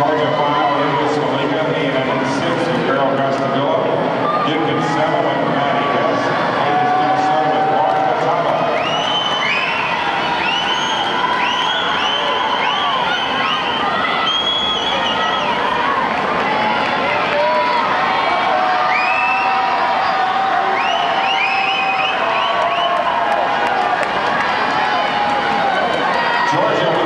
Georgia 5, Lucas Malika, and at 6, Carol Costadillo, Gibson 7 and Maddie Hess, and Minnesota with Mark Mataba. Georgia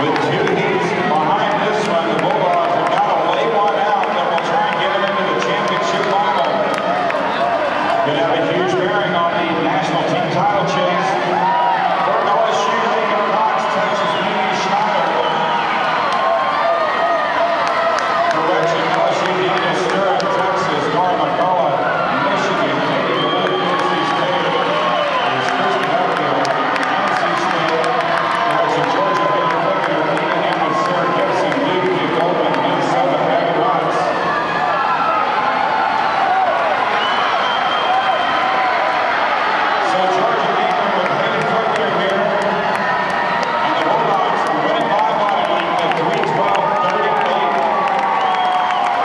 Good